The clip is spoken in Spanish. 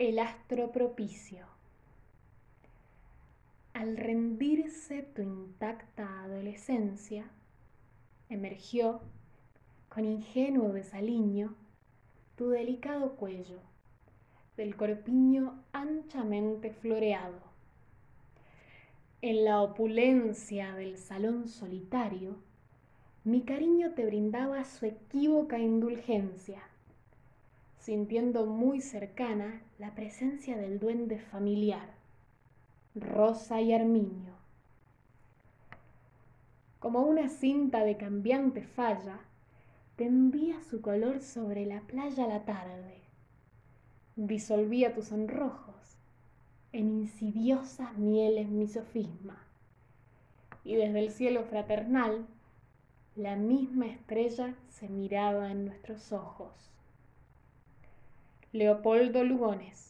el astro propicio. Al rendirse tu intacta adolescencia, emergió, con ingenuo desaliño, tu delicado cuello, del corpiño anchamente floreado. En la opulencia del salón solitario, mi cariño te brindaba su equívoca indulgencia, sintiendo muy cercana la presencia del duende familiar, Rosa y Armiño. Como una cinta de cambiante falla, tendía su color sobre la playa la tarde, disolvía tus sonrojos en insidiosas mieles mi sofisma, y desde el cielo fraternal la misma estrella se miraba en nuestros ojos. Leopoldo Lugones